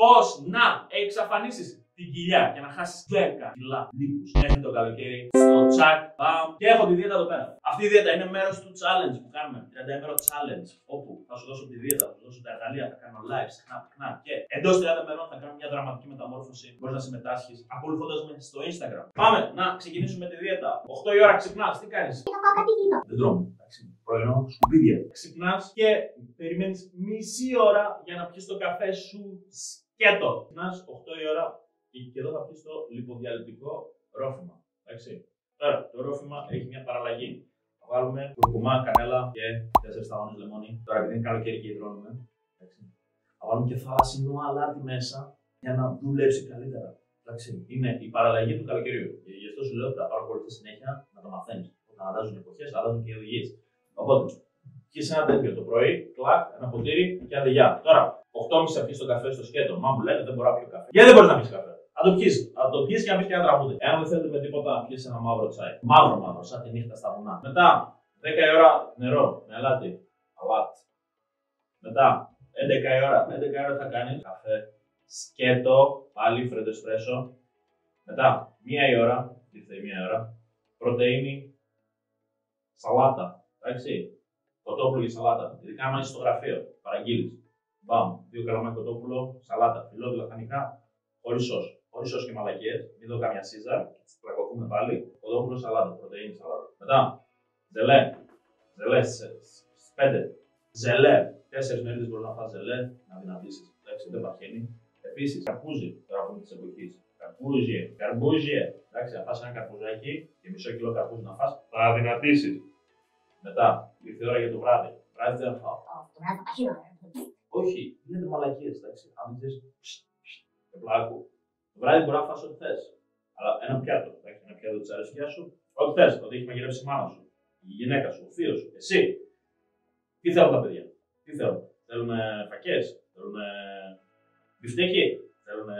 πώς να εξαφανίσεις την κοιλιά και να χάσεις 10 κιλά λίπους μέχρι το καλοκαίρι στο τσακ. Μπαμ. Και έχω τη δίαιτα εδώ πέρα. Αυτή η δίαιτα είναι μέρος του challenge που κάνουμε. 30 ημέρο challenge. Όπου θα σου δώσω τη δίαιτα, θα σου δώσω τα εργαλεία, θα κάνω live συχνά πυκνά. Και εντός 30 ημερών θα κάνω μια δραματική μεταμόρφωση. Μπορείς να συμμετάσχεις ακολουθώντας με στο Instagram. Πάμε να ξεκινήσουμε τη δίαιτα. 8 η ώρα ξυπνάς, τι κάνεις; Θα πάω κάτι γύρω. Δεν τρώμε. Εντάξει. Πρωινό, σκουπίδια. Ξυπνάς και περιμένεις μισή ώρα για να πιεις το καφέ σου σκέτο. Ξυπνά 8 η ώρα και εδώ θα πει το λιποδιαλυτικό ρόφημα. Εντάξει. Τώρα, το ρόφημα έχει μια παραλλαγή. Θα βάλουμε κουρκουμά, κανέλα και 4 σταγόνες λεμόνι. Τώρα, επειδή είναι καλοκαίρι και υδρώνουμε, εντάξει. θα βάλουμε και θαλασσινό αλάτι μέσα για να δουλέψει καλύτερα. Εντάξει. Είναι η παραλλαγή του καλοκαιριού. Και γι' αυτό σου λέω ότι θα παρακολουθείς συνέχεια να το μαθαίνεις. Όταν αλλάζουν οι εποχές, αλλάζουν και οι οδηγίες. Οπότε, και σε ένα τέτοιο το πρωί, κλακ, ένα ποτήρι και αντεγιά. Τώρα, 8.30 θα πει το καφέ στο σκέτο. Μα μου λένε δεν μπορώ να πιω καφέ. Γιατί δεν μπορείς να πει καφέ; Θα το πιεις. Θα το πιεις και να πεις και ένα τραγούδι. Εάν δεν θέλετε με τίποτα, πιεις ένα μαύρο τσάι. Μαύρο μαύρο, σαν τη νύχτα στα βουνά. Μετά 10 η ώρα νερό με αλάτι. Αλάτι. Μετά 11 η ώρα. 11 η ώρα θα κάνεις καφέ. Σκέτο, πάλι φρέντο εσπρέσο. Μετά 1 η ώρα. Ήρθε η 1 η ώρα. Πρωτενη. Σαλάτα. Εντάξει. Κοτόπουλο για σαλάτα. Ειδικά αν είσαι στο γραφείο. Παραγγείλεις. Μπαμ. Δύο καλαμάκια κοτόπουλο, σαλάτα. Φιλόδουλα λαχανικά. Χωρίς σος. Χωρίς σος και μαλακίες. Μην δω καμιά σίζα. Τραγωθούμε πάλι. Κοτόπουλο σαλάτα. Πρωτενη σαλάτα. Μετά. Ζελέ. Ζελέ. στις πέντε. Ζελέ. Τέσσερις μέρε μπορείς να φας ζελέ να δυνατήσεις. Εντάξει, δεν παχαίνει. Επίσης, καρπούζι. Τώρα που της εποχής. Καρπούζι. Καρπούζι. Εντάξει, να φας ένα καρπουζάκι και μισό κιλό καρπούζι να φας, θα δυνατήσεις. Μετά, ήρθε η ώρα για το βράδυ. Βράδυ δεν θα φάω. Το βράδυ θα χειρότερα. Όχι, γίνεται μαλακίες, εντάξει. Αν δεν ξέρει. Πλάκου. Το βράδυ μπορεί να φας ό,τι θες. Αλλά ένα πιάτο. Εντάξει, ένα πιάτο της αρέσκεια σου. Ό,τι θες. Ό,τι έχεις μαγειρεύσει η μάνα σου. Η γυναίκα σου, ο θείος σου. Εσύ. Τι θέλουν τα παιδιά; Τι θέλουν; Θέλουν φακές; Θέλουν μπιφτέκι; Θέλουν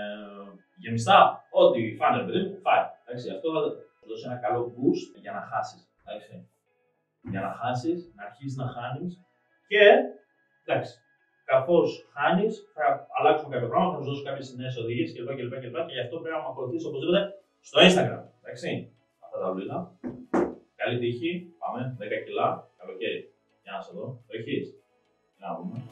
γεμιστά; Ό,τι φάνε, ρε παιδί μου, φάει. Εντάξει, αυτό θα σου δώσει ένα καλό boost για να χάσεις. Για να χάσεις, να αρχίσεις να χάνεις και εντάξει, καθώς χάνεις, θα αλλάξουμε κάποια πράγματα, θα σου δώσω κάποιες νέες οδηγίες κλπ. κλπ, κλπ. Και γι' αυτό πρέπει να με ακολουθήσεις οπωσδήποτε στο Instagram. Εντάξει. Αυτά τα βλήτα. Καλή τύχη. Πάμε. 10 κιλά. Καλοκαίρι. Για να σε δω. Το έχεις. Να δούμε.